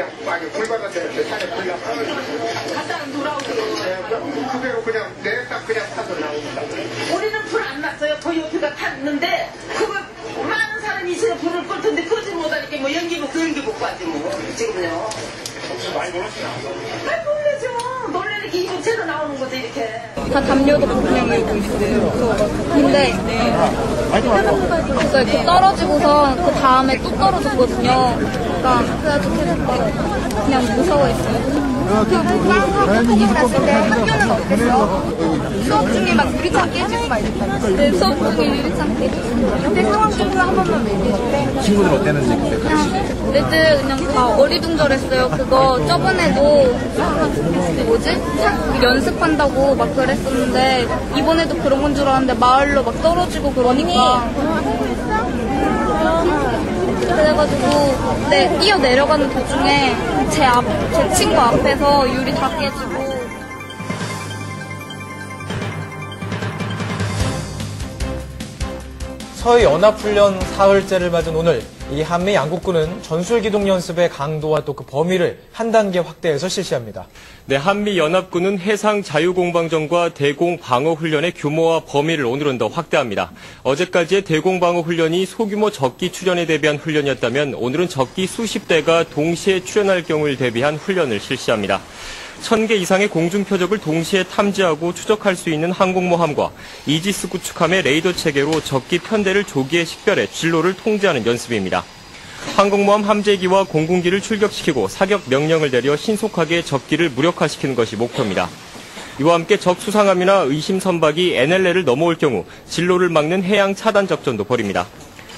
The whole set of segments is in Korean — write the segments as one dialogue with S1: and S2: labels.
S1: 아니 물 받았어요. 산에 불나
S2: 갔다 돌아오세요.
S1: 그대로 그냥 내렸다 그냥 타서 나옵니다.
S2: 우리는 불 안 났어요. 토요트가 탔는데 그거 많은 사람이 있어서 불을 끌 텐데 끄지 못하니까 뭐 연기 먹고 연기 먹고 하지 뭐 지금요.
S1: 많이 놀랐어요.
S2: 제로 나오는 거죠 이렇게.
S3: 다 담요도 열고 있어요. 근데 그래서 이렇게 떨어지고서 그 다음에 또 떨어졌거든요. 그러니까 그래가지고 계속 그냥 무서워했어요.
S4: 사연이 났을 때 학교는 어땠어? 수업 중에 막 유리창 깨지고 막 이랬다면서
S3: 네, 수업 중에 유리창.
S4: 그때 상황 정도 한 번만 얘기해줄래?
S5: 친구들 어땠는지 그때 같이
S3: 애들 그냥 다 어리둥절했어요. 그거 저번에도 뭐지? 차- 연습한다고 막 그랬었는데 이번에도 그런 건 줄 알았는데 마을로 막 떨어지고 그러니까 그래가지고 네 뛰어 내려가는 도중에 제 앞 제 친구 앞에서 유리 다 깨지고
S6: 서해 연합훈련 사흘째를 맞은 오늘 이 한미 양국군은 전술기동 연습의 강도와 또 그 범위를 한 단계 확대해서 실시합니다.
S7: 네, 한미 연합군은 해상 자유공방전과 대공 방어 훈련의 규모와 범위를 오늘은 더 확대합니다. 어제까지의 대공 방어 훈련이 소규모 적기 출연에 대비한 훈련이었다면 오늘은 적기 수십 대가 동시에 출연할 경우를 대비한 훈련을 실시합니다. 1000개 이상의 공중 표적을 동시에 탐지하고 추적할 수 있는 항공모함과 이지스 구축함의 레이더 체계로 적기 편대를 조기에 식별해 진로를 통제하는 연습입니다. 항공모함 함재기와 공군기를 출격시키고 사격 명령을 내려 신속하게 적기를 무력화시키는 것이 목표입니다. 이와 함께 적 수상함이나 의심 선박이 NLL을 넘어올 경우 진로를 막는 해양 차단 작전도 벌입니다.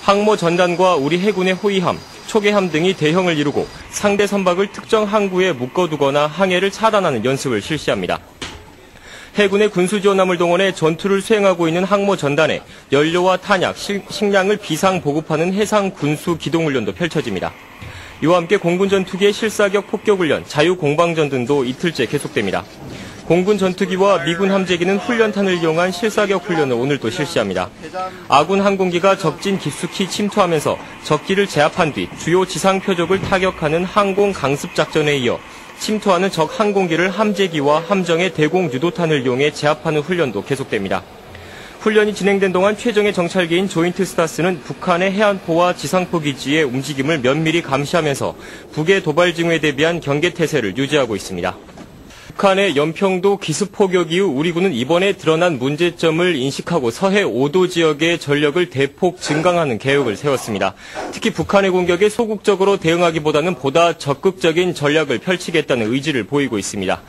S7: 항모 전단과 우리 해군의 호위함, 초계함 등이 대형을 이루고 상대 선박을 특정 항구에 묶어두거나 항해를 차단하는 연습을 실시합니다. 해군의 군수지원함을 동원해 전투를 수행하고 있는 항모 전단에 연료와 탄약, 식- 식량을 비상 보급하는 해상 군수 기동훈련도 펼쳐집니다. 이와 함께 공군 전투기의 실사격 폭격훈련, 자유공방전 등도 이틀째 계속됩니다. 공군 전투기와 미군 함재기는 훈련탄을 이용한 실사격 훈련을 오늘 또 실시합니다. 아군 항공기가 적진 깊숙이 침투하면서 적기를 제압한 뒤 주요 지상 표적을 타격하는 항공 강습 작전에 이어 침투하는 적 항공기를 함재기와 함정의 대공 유도탄을 이용해 제압하는 훈련도 계속됩니다. 훈련이 진행된 동안 최정의 정찰기인 조인트 스타스는 북한의 해안포와 지상포 기지의 움직임을 면밀히 감시하면서 북의 도발 징후에 대비한 경계 태세를 유지하고 있습니다. 북한의 연평도 기습 포격 이후 우리 군은 이번에 드러난 문제점을 인식하고 서해 5도 지역의 전력을 대폭 증강하는 계획을 세웠습니다. 특히 북한의 공격에 소극적으로 대응하기보다는 보다 적극적인 전략을 펼치겠다는 의지를 보이고 있습니다.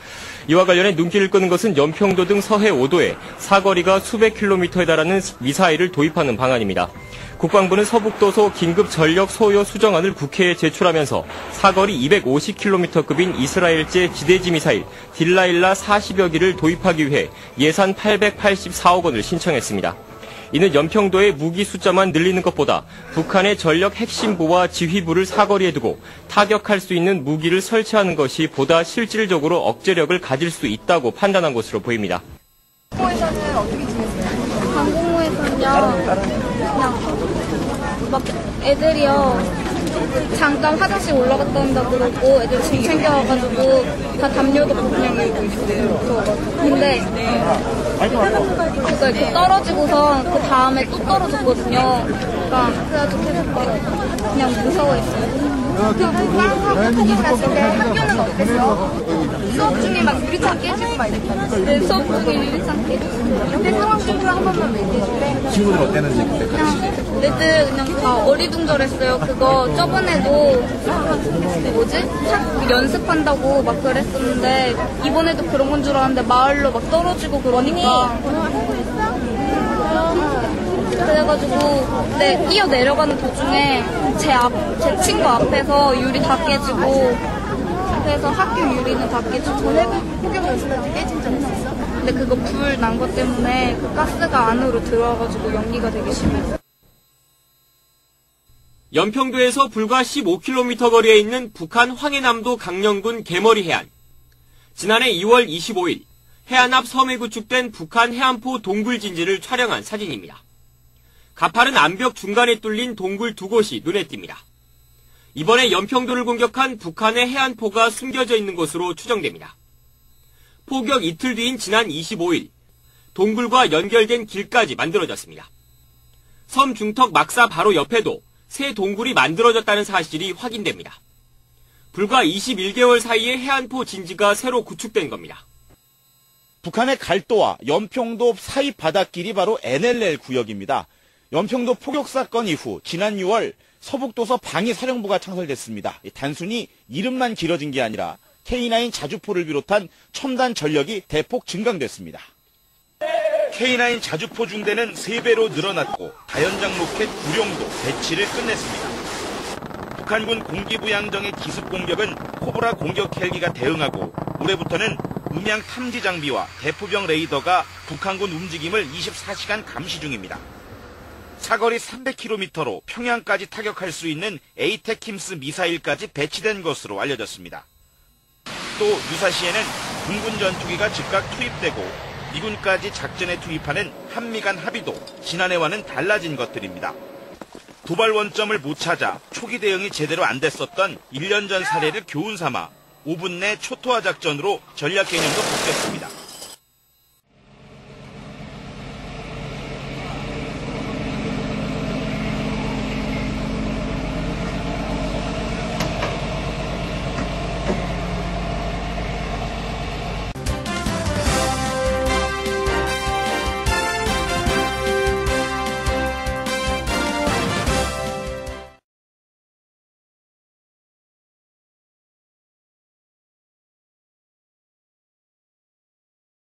S7: 이와 관련해 눈길을 끄는 것은 연평도 등 서해 5도에 사거리가 수백 킬로미터에 달하는 미사일을 도입하는 방안입니다. 국방부는 서북도서 긴급 전력 소요 수정안을 국회에 제출하면서 사거리 250km급인 이스라엘제 지대지 미사일 딜라일라 40여 기를 도입하기 위해 예산 884억 원을 신청했습니다. 이는 연평도의 무기 숫자만 늘리는 것보다 북한의 전력 핵심부와 지휘부를 사거리에 두고 타격할 수 있는 무기를 설치하는 것이 보다 실질적으로 억제력을 가질 수 있다고 판단한 것으로 보입니다.
S4: 학교에서는 어떻게 지냈어요?
S3: 항공모에서는요 그냥 막 애들이요 잠깐 화장실 올라갔다 온다 그러고 애들 짐 챙겨와가지고 다 담요도 열고 있어요. 근데 그래서 이렇게 떨어지고서 그 다음에 또 떨어졌거든요. 그러니까 그래가지고 계속 막 그냥 무서워했어요.
S4: 그 상황 폭격 났을 때 학교는 어땠어? 수업 중에 막 유리창 깨지고 막 이랬다면서
S3: 네, 수업 중에 유리창 깨졌어요.
S4: 그때 상황 정도 한 번만 얘기해줄래?
S5: 친구들 어땠는지 그때 같이
S3: 애들 그냥 다 어리둥절했어요. 그거 저번에도 뭐지? 차- 연습한다고 막 그랬었는데 이번에도 그런 건 줄 알았는데 마을로 막 떨어지고 그러니까 그래가지고 네 뛰어 내려가는 도중에 제 앞 제 친구 앞에서 유리 다 깨지고 그래서 학교 유리는 다 깨지고
S4: 폭격 연습할 때 깨진 적 있었어?
S3: 근데 그거 불 난 것 때문에 그 가스가 안으로 들어와가지고 연기가 되게 심했어요.
S7: 연평도에서 불과 15km 거리에 있는 북한 황해남도 강령군 개머리 해안. 지난해 2월 25일 해안 앞 섬에 구축된 북한 해안포 동굴 진지를 촬영한 사진입니다. 가파른 암벽 중간에 뚫린 동굴 두 곳이 눈에 띕니다. 이번에 연평도를 공격한 북한의 해안포가 숨겨져 있는 것으로 추정됩니다. 포격 이틀 뒤인 지난 25일, 동굴과 연결된 길까지 만들어졌습니다. 섬 중턱 막사 바로 옆에도 새 동굴이 만들어졌다는 사실이 확인됩니다. 불과 21개월 사이에 해안포 진지가 새로 구축된 겁니다.
S8: 북한의 갈도와 연평도 사이 바닷길이 바로 NLL 구역입니다. 연평도 포격 사건 이후 지난 6월 서북도서 방위사령부가 창설됐습니다. 단순히 이름만 길어진 게 아니라 K9 자주포를 비롯한 첨단 전력이 대폭 증강됐습니다. K9 자주포 중대는 3배로 늘어났고 다연장 로켓 구룡도 배치를 끝냈습니다. 북한군 공기부양정의 기습 공격은 코브라 공격 헬기가 대응하고 올해부터는 음향 탐지 장비와 대포병 레이더가 북한군 움직임을 24시간 감시 중입니다. 사거리 300km로 평양까지 타격할 수 있는 ATACMS 미사일까지 배치된 것으로 알려졌습니다. 또 유사시에는 군군 전투기가 즉각 투입되고 미군까지 작전에 투입하는 한미 간 합의도 지난해와는 달라진 것들입니다. 도발 원점을 못 찾아 초기 대응이 제대로 안 됐었던 1년 전 사례를 교훈 삼아 5분 내 초토화 작전으로 전략 개념도 바뀌었습니다.